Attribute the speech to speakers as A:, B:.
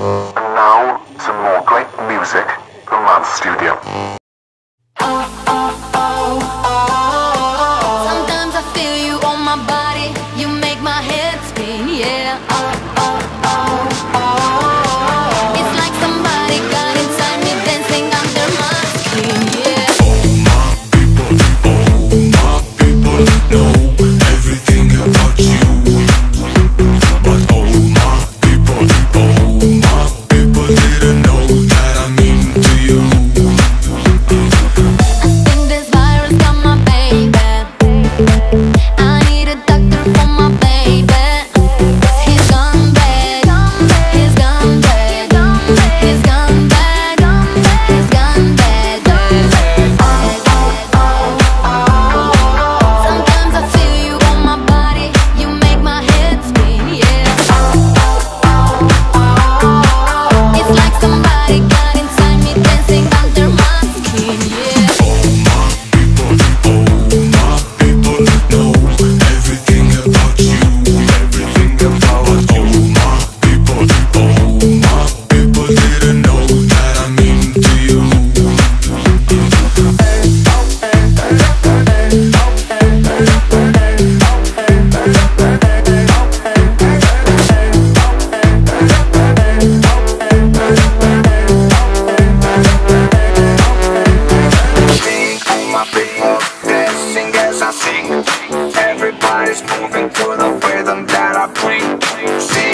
A: And now, some more great music from Lance Studio. my feet. Dancing as I sing. Everybody's moving to the rhythm that I bring. See